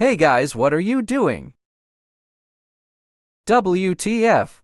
Hey guys, what are you doing? WTF?